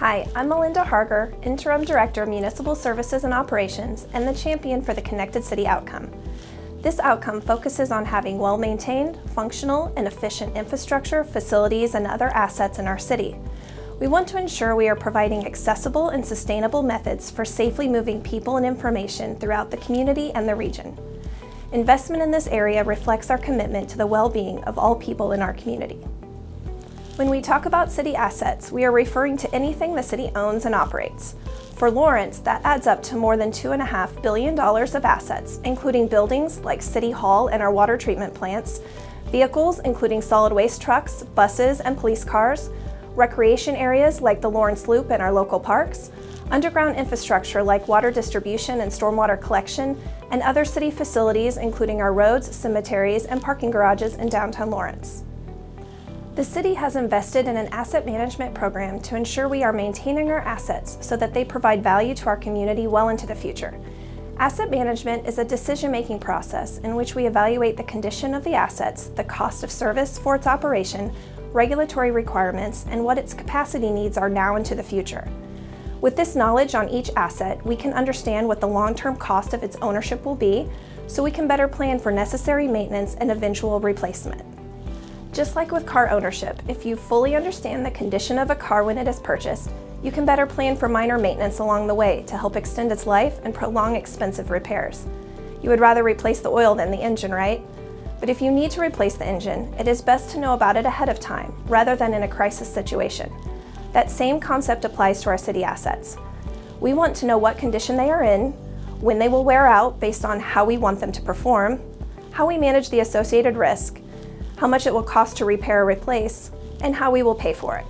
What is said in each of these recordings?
Hi, I'm Melinda Harger, Interim Director of Municipal Services and Operations and the champion for the Connected City outcome. This outcome focuses on having well-maintained, functional, and efficient infrastructure, facilities, and other assets in our city. We want to ensure we are providing accessible and sustainable methods for safely moving people and information throughout the community and the region. Investment in this area reflects our commitment to the well-being of all people in our community. When we talk about city assets, we are referring to anything the city owns and operates. For Lawrence, that adds up to more than $2.5 billion of assets, including buildings like City Hall and our water treatment plants, vehicles including solid waste trucks, buses, and police cars, recreation areas like the Lawrence Loop and our local parks, underground infrastructure like water distribution and stormwater collection, and other city facilities including our roads, cemeteries, and parking garages in downtown Lawrence. The city has invested in an asset management program to ensure we are maintaining our assets so that they provide value to our community well into the future. Asset management is a decision-making process in which we evaluate the condition of the assets, the cost of service for its operation, regulatory requirements, and what its capacity needs are now into the future. With this knowledge on each asset, we can understand what the long-term cost of its ownership will be, so we can better plan for necessary maintenance and eventual replacement. Just like with car ownership, if you fully understand the condition of a car when it is purchased, you can better plan for minor maintenance along the way to help extend its life and prolong expensive repairs. You would rather replace the oil than the engine, right? But if you need to replace the engine, it is best to know about it ahead of time, rather than in a crisis situation. That same concept applies to our city assets. We want to know what condition they are in, when they will wear out based on how we want them to perform, how we manage the associated risk, how much it will cost to repair or replace, and how we will pay for it.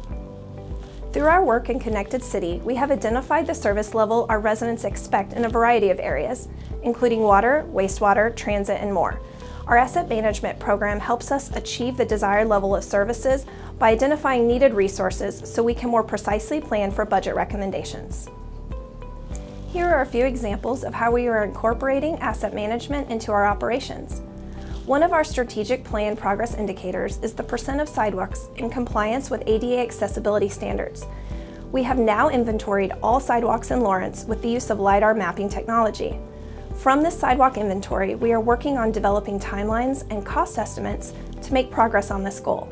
Through our work in Connected City, we have identified the service level our residents expect in a variety of areas, including water, wastewater, transit, and more. Our asset management program helps us achieve the desired level of services by identifying needed resources so we can more precisely plan for budget recommendations. Here are a few examples of how we are incorporating asset management into our operations. One of our strategic plan progress indicators is the percent of sidewalks in compliance with ADA accessibility standards. We have now inventoried all sidewalks in Lawrence with the use of LiDAR mapping technology. From this sidewalk inventory, we are working on developing timelines and cost estimates to make progress on this goal.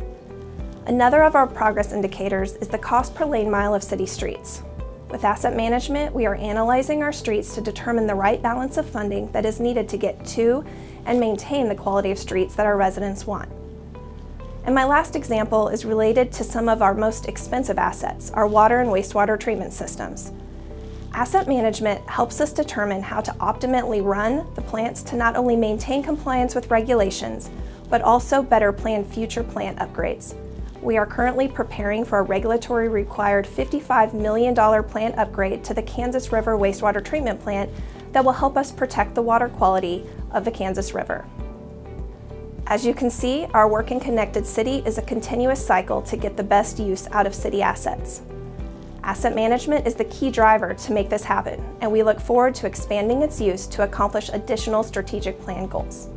Another of our progress indicators is the cost per lane mile of city streets. With asset management, we are analyzing our streets to determine the right balance of funding that is needed to get to and maintain the quality of streets that our residents want. And my last example is related to some of our most expensive assets, our water and wastewater treatment systems. Asset management helps us determine how to optimally run the plants to not only maintain compliance with regulations, but also better plan future plant upgrades. We are currently preparing for a regulatory required $55 million plant upgrade to the Kansas River Wastewater Treatment Plant that will help us protect the water quality of the Kansas River. As you can see, our work in Connected City is a continuous cycle to get the best use out of city assets. Asset management is the key driver to make this happen, and we look forward to expanding its use to accomplish additional strategic plan goals.